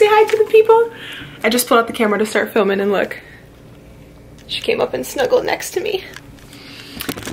say hi to the people? I just pulled out the camera to start filming and look. She came up and snuggled next to me.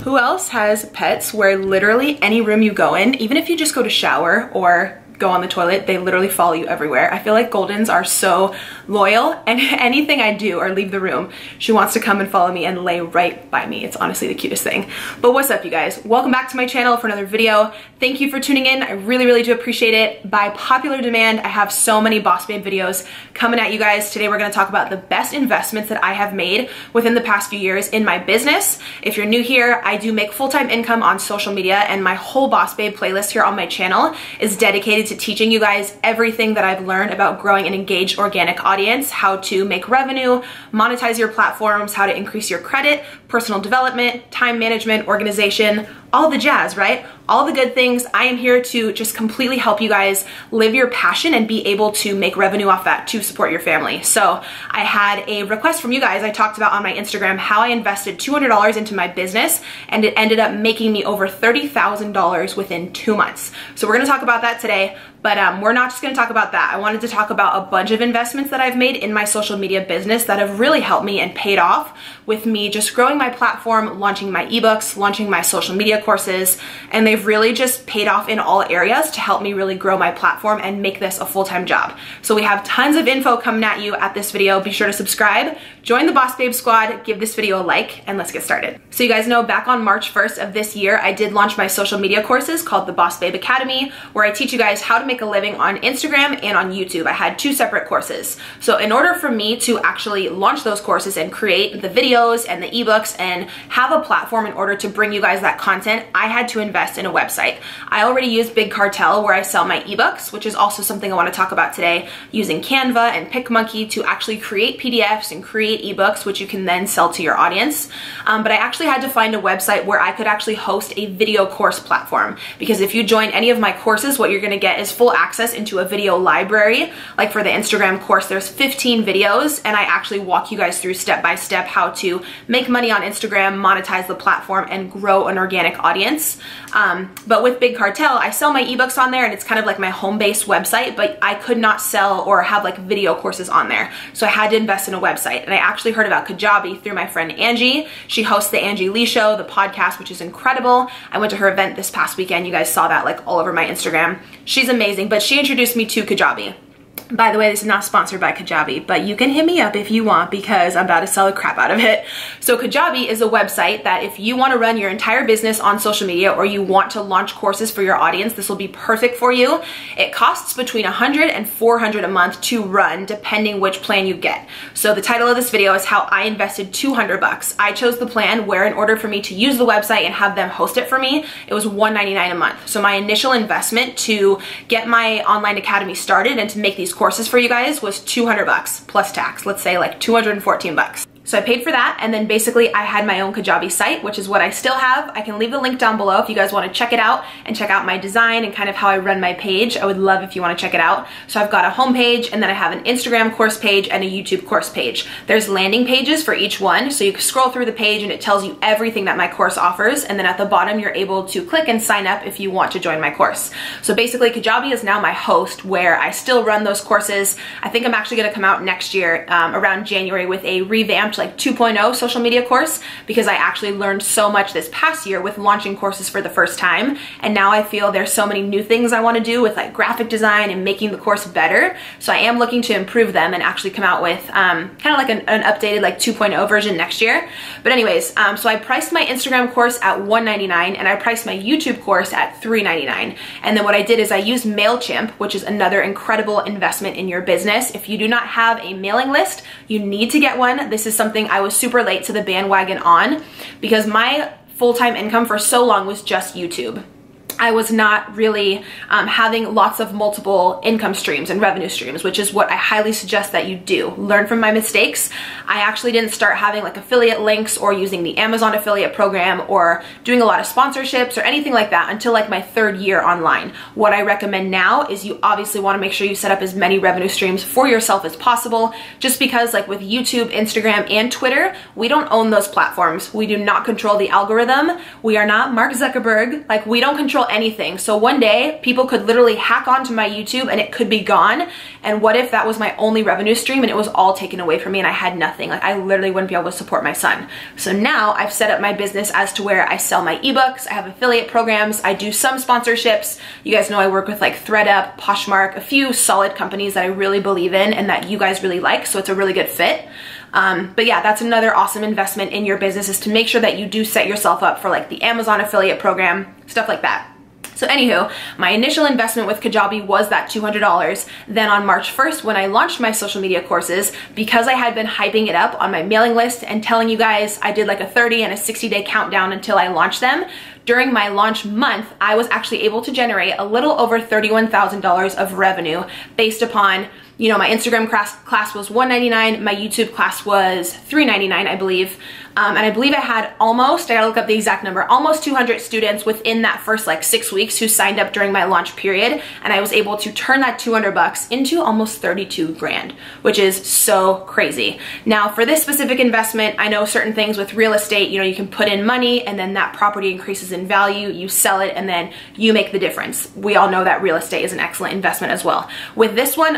Who else has pets where literally any room you go in, even if you just go to shower or go on the toilet, they literally follow you everywhere. I feel like Goldens are so loyal and anything I do or leave the room, she wants to come and follow me and lay right by me. It's honestly the cutest thing. But what's up you guys? Welcome back to my channel for another video. Thank you for tuning in. I really, really do appreciate it. By popular demand, I have so many Boss Babe videos coming at you guys. Today we're gonna talk about the best investments that I have made within the past few years in my business. If you're new here, I do make full-time income on social media and my whole Boss Babe playlist here on my channel is dedicated to teaching you guys everything that I've learned about growing an engaged organic audience, how to make revenue, monetize your platforms, how to increase your credit, personal development, time management, organization, all the jazz, right? All the good things. I am here to just completely help you guys live your passion and be able to make revenue off that to support your family. So I had a request from you guys. I talked about on my Instagram how I invested $200 into my business and it ended up making me over $30,000 within two months. So we're gonna talk about that today. But um, we're not just gonna talk about that. I wanted to talk about a bunch of investments that I've made in my social media business that have really helped me and paid off with me just growing my platform, launching my ebooks, launching my social media courses, and they've really just paid off in all areas to help me really grow my platform and make this a full-time job. So we have tons of info coming at you at this video. Be sure to subscribe, join the Boss Babe squad, give this video a like, and let's get started. So you guys know back on March 1st of this year, I did launch my social media courses called the Boss Babe Academy, where I teach you guys how to make a living on Instagram and on YouTube. I had two separate courses. So in order for me to actually launch those courses and create the videos and the ebooks and have a platform in order to bring you guys that content, I had to invest in a website. I already use Big Cartel where I sell my ebooks, which is also something I want to talk about today, using Canva and PicMonkey to actually create PDFs and create ebooks, which you can then sell to your audience. Um, but I actually had to find a website where I could actually host a video course platform because if you join any of my courses, what you're to get is full access into a video library. Like for the Instagram course, there's 15 videos and I actually walk you guys through step by step how to make money on Instagram, monetize the platform, and grow an organic audience. Um, but with Big Cartel, I sell my ebooks on there and it's kind of like my home-based website, but I could not sell or have like video courses on there. So I had to invest in a website. And I actually heard about Kajabi through my friend Angie. She hosts the Angie Lee Show, the podcast, which is incredible. I went to her event this past weekend. You guys saw that like all over my Instagram. She's amazing, but she introduced me to Kajabi. By the way, this is not sponsored by Kajabi, but you can hit me up if you want because I'm about to sell the crap out of it. So Kajabi is a website that if you want to run your entire business on social media or you want to launch courses for your audience, this will be perfect for you. It costs between 100 and 400 a month to run depending which plan you get. So the title of this video is how I invested 200 bucks. I chose the plan where in order for me to use the website and have them host it for me, it was 199 a month. So my initial investment to get my online academy started and to make these courses for you guys was 200 bucks plus tax. Let's say like 214 bucks. So I paid for that and then basically I had my own Kajabi site, which is what I still have. I can leave the link down below if you guys wanna check it out and check out my design and kind of how I run my page. I would love if you wanna check it out. So I've got a homepage and then I have an Instagram course page and a YouTube course page. There's landing pages for each one. So you can scroll through the page and it tells you everything that my course offers. And then at the bottom, you're able to click and sign up if you want to join my course. So basically Kajabi is now my host where I still run those courses. I think I'm actually gonna come out next year um, around January with a revamped like 2.0 social media course because I actually learned so much this past year with launching courses for the first time. And now I feel there's so many new things I wanna do with like graphic design and making the course better. So I am looking to improve them and actually come out with um, kind of like an, an, updated like 2.0 version next year. But anyways, um, so I priced my Instagram course at 199 and I priced my YouTube course at 399. And then what I did is I used MailChimp, which is another incredible investment in your business. If you do not have a mailing list, you need to get one. This is something I was super late to the bandwagon on because my full-time income for so long was just YouTube. I was not really um, having lots of multiple income streams and revenue streams, which is what I highly suggest that you do. Learn from my mistakes. I actually didn't start having like affiliate links or using the Amazon affiliate program or doing a lot of sponsorships or anything like that until like my third year online. What I recommend now is you obviously want to make sure you set up as many revenue streams for yourself as possible, just because like with YouTube, Instagram, and Twitter, we don't own those platforms. We do not control the algorithm. We are not Mark Zuckerberg. Like we don't control anything. So one day people could literally hack onto my YouTube and it could be gone. And what if that was my only revenue stream and it was all taken away from me and I had nothing? Like I literally wouldn't be able to support my son. So now I've set up my business as to where I sell my ebooks, I have affiliate programs, I do some sponsorships. You guys know I work with like ThredUp, Poshmark, a few solid companies that I really believe in and that you guys really like. So it's a really good fit. Um, but yeah, that's another awesome investment in your business is to make sure that you do set yourself up for like the Amazon affiliate program, stuff like that. So anywho, my initial investment with Kajabi was that $200. Then on March 1st, when I launched my social media courses, because I had been hyping it up on my mailing list and telling you guys I did like a 30 and a 60 day countdown until I launched them, during my launch month, I was actually able to generate a little over $31,000 of revenue based upon you know, my Instagram class, class was 199, my YouTube class was 399, I believe. Um, and I believe I had almost, I gotta look up the exact number, almost 200 students within that first like six weeks who signed up during my launch period. And I was able to turn that 200 bucks into almost 32 grand, which is so crazy. Now for this specific investment, I know certain things with real estate, you know, you can put in money and then that property increases in value, you sell it and then you make the difference. We all know that real estate is an excellent investment as well. With this one,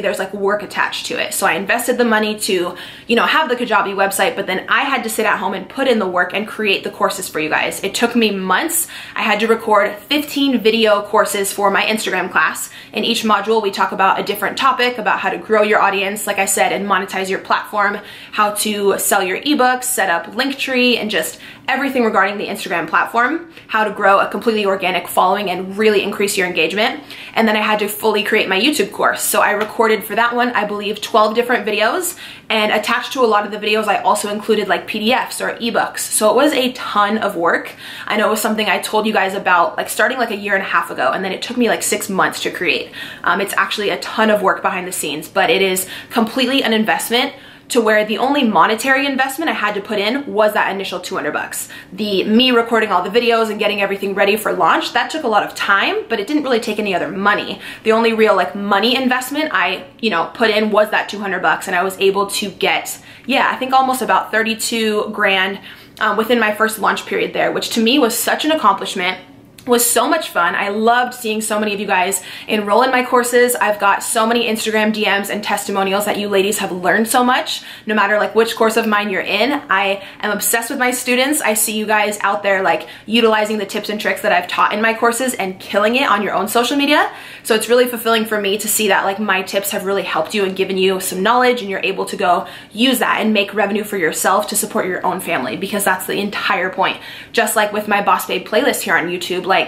there's like work attached to it. So I invested the money to, you know, have the Kajabi website, but then I had to sit at home and put in the work and create the courses for you guys. It took me months. I had to record 15 video courses for my Instagram class. In each module, we talk about a different topic, about how to grow your audience, like I said, and monetize your platform, how to sell your ebooks, set up Linktree, and just everything regarding the Instagram platform, how to grow a completely organic following and really increase your engagement. And then I had to fully create my YouTube course. So I recorded for that one, I believe 12 different videos and attached to a lot of the videos, I also included like PDFs or ebooks. So it was a ton of work. I know it was something I told you guys about like starting like a year and a half ago and then it took me like six months to create. Um, it's actually a ton of work behind the scenes, but it is completely an investment to where the only monetary investment I had to put in was that initial 200 bucks. The me recording all the videos and getting everything ready for launch, that took a lot of time, but it didn't really take any other money. The only real like money investment I, you know, put in was that 200 bucks and I was able to get, yeah, I think almost about 32 grand um, within my first launch period there, which to me was such an accomplishment was so much fun. I loved seeing so many of you guys enroll in my courses. I've got so many Instagram DMs and testimonials that you ladies have learned so much, no matter like which course of mine you're in. I am obsessed with my students. I see you guys out there like utilizing the tips and tricks that I've taught in my courses and killing it on your own social media. So it's really fulfilling for me to see that like my tips have really helped you and given you some knowledge and you're able to go use that and make revenue for yourself to support your own family because that's the entire point. Just like with my Boss Babe playlist here on YouTube, like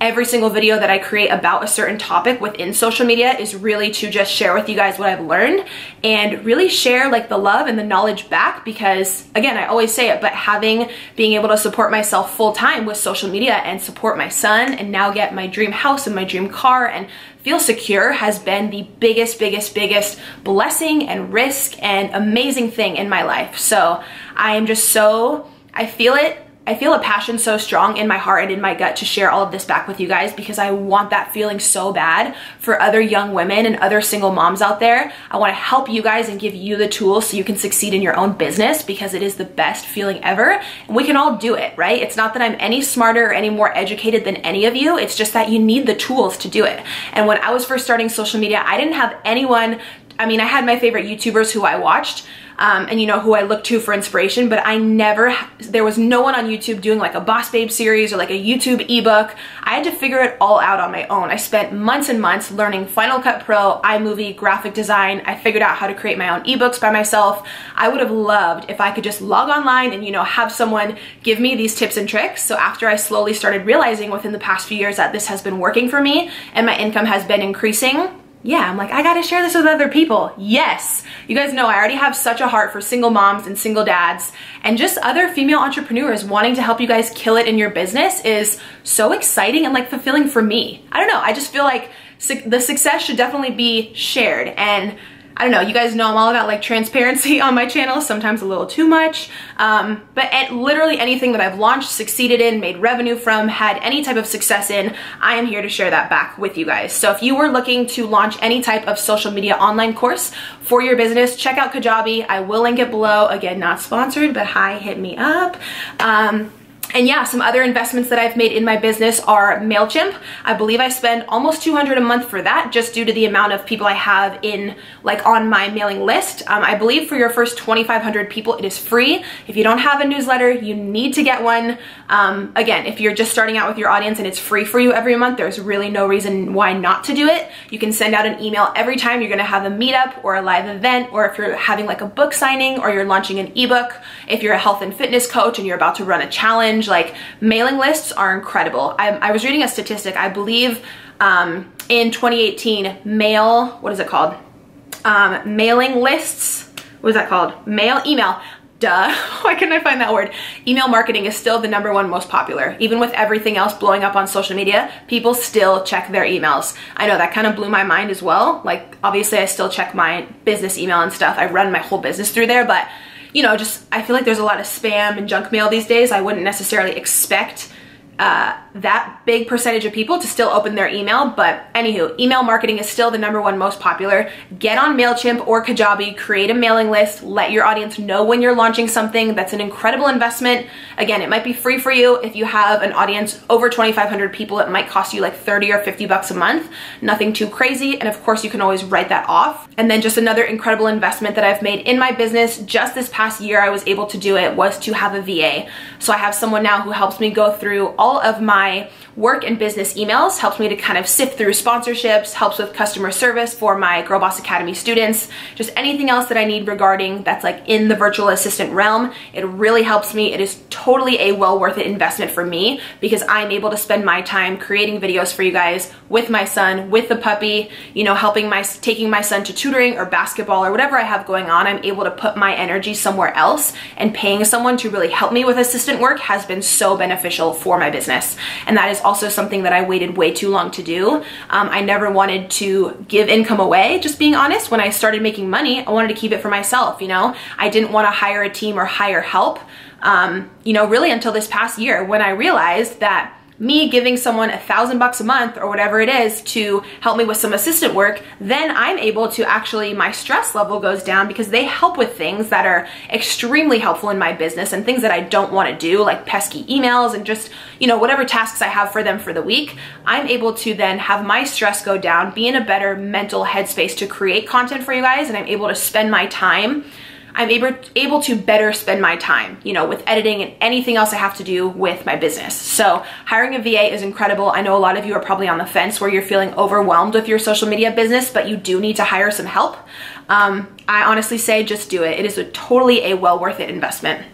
every single video that I create about a certain topic within social media is really to just share with you guys what I've learned and really share like the love and the knowledge back because again, I always say it, but having being able to support myself full time with social media and support my son and now get my dream house and my dream car and feel secure has been the biggest, biggest, biggest blessing and risk and amazing thing in my life. So I am just so, I feel it I feel a passion so strong in my heart and in my gut to share all of this back with you guys because I want that feeling so bad for other young women and other single moms out there. I want to help you guys and give you the tools so you can succeed in your own business because it is the best feeling ever. And we can all do it, right? It's not that I'm any smarter or any more educated than any of you. It's just that you need the tools to do it. And when I was first starting social media, I didn't have anyone I mean, I had my favorite YouTubers who I watched, um, and you know who I look to for inspiration, but I never, there was no one on YouTube doing like a Boss Babe series or like a YouTube ebook. I had to figure it all out on my own. I spent months and months learning Final Cut Pro, iMovie, graphic design. I figured out how to create my own ebooks by myself. I would have loved if I could just log online and you know have someone give me these tips and tricks. So after I slowly started realizing within the past few years that this has been working for me and my income has been increasing, yeah, I'm like, I gotta share this with other people. Yes. You guys know I already have such a heart for single moms and single dads and just other female entrepreneurs wanting to help you guys kill it in your business is so exciting and like fulfilling for me. I don't know. I just feel like su the success should definitely be shared and I don't know, you guys know I'm all about like transparency on my channel, sometimes a little too much. Um, but at literally anything that I've launched, succeeded in, made revenue from, had any type of success in, I am here to share that back with you guys. So if you were looking to launch any type of social media online course for your business, check out Kajabi. I will link it below. Again, not sponsored, but hi, hit me up. Um, and yeah, some other investments that I've made in my business are MailChimp. I believe I spend almost 200 a month for that just due to the amount of people I have in like on my mailing list. Um, I believe for your first 2,500 people, it is free. If you don't have a newsletter, you need to get one. Um, again, if you're just starting out with your audience and it's free for you every month, there's really no reason why not to do it. You can send out an email every time you're gonna have a meetup or a live event, or if you're having like a book signing or you're launching an ebook, if you're a health and fitness coach and you're about to run a challenge, challenge. Like mailing lists are incredible. I, I was reading a statistic, I believe um, in 2018, mail, what is it called? Um, mailing lists, what is that called? Mail, email, duh, why couldn't I find that word? Email marketing is still the number one most popular. Even with everything else blowing up on social media, people still check their emails. I know that kind of blew my mind as well. Like obviously I still check my business email and stuff. I run my whole business through there, but you know, just I feel like there's a lot of spam and junk mail these days. I wouldn't necessarily expect uh, that big percentage of people to still open their email. But anywho, email marketing is still the number one most popular. Get on MailChimp or Kajabi, create a mailing list, let your audience know when you're launching something. That's an incredible investment. Again, it might be free for you. If you have an audience over 2,500 people, it might cost you like 30 or 50 bucks a month. Nothing too crazy. And of course, you can always write that off. And then just another incredible investment that I've made in my business just this past year, I was able to do it was to have a VA. So I have someone now who helps me go through all all of my work and business emails, helps me to kind of sift through sponsorships, helps with customer service for my Girl Boss Academy students, just anything else that I need regarding that's like in the virtual assistant realm. It really helps me. It is totally a well worth it investment for me because I'm able to spend my time creating videos for you guys with my son, with the puppy, you know, helping my, taking my son to tutoring or basketball or whatever I have going on. I'm able to put my energy somewhere else and paying someone to really help me with assistant work has been so beneficial for my business. And that is also something that I waited way too long to do. Um, I never wanted to give income away, just being honest. When I started making money, I wanted to keep it for myself, you know? I didn't want to hire a team or hire help, um, you know, really until this past year when I realized that me giving someone a thousand bucks a month or whatever it is to help me with some assistant work, then I'm able to actually, my stress level goes down because they help with things that are extremely helpful in my business and things that I don't want to do, like pesky emails and just, you know, whatever tasks I have for them for the week. I'm able to then have my stress go down, be in a better mental headspace to create content for you guys, and I'm able to spend my time I'm able, able to better spend my time, you know, with editing and anything else I have to do with my business. So hiring a VA is incredible. I know a lot of you are probably on the fence where you're feeling overwhelmed with your social media business, but you do need to hire some help. Um, I honestly say just do it. It is a totally a well worth it investment.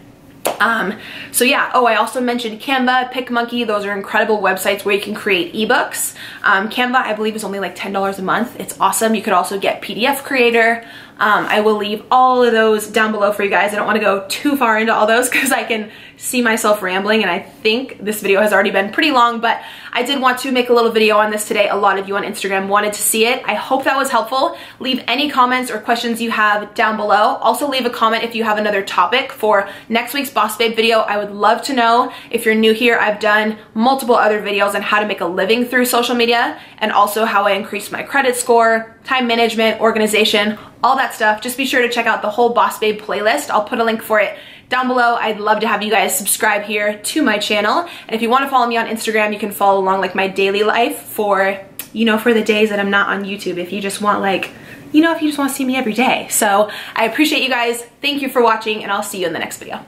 Um, so yeah, oh, I also mentioned Canva, PicMonkey. Those are incredible websites where you can create ebooks. Um, Canva, I believe, is only like $10 a month. It's awesome. You could also get PDF Creator. Um, I will leave all of those down below for you guys. I don't want to go too far into all those because I can see myself rambling and I think this video has already been pretty long, but I did want to make a little video on this today. A lot of you on Instagram wanted to see it. I hope that was helpful. Leave any comments or questions you have down below. Also leave a comment if you have another topic for next week's Boss Babe video. I would love to know if you're new here. I've done multiple other videos on how to make a living through social media and also how I increased my credit score, time management, organization, all that stuff. Just be sure to check out the whole Boss Babe playlist. I'll put a link for it down below. I'd love to have you guys subscribe here to my channel. And if you want to follow me on Instagram, you can follow along like my daily life for, you know, for the days that I'm not on YouTube. If you just want like, you know, if you just want to see me every day. So I appreciate you guys. Thank you for watching and I'll see you in the next video.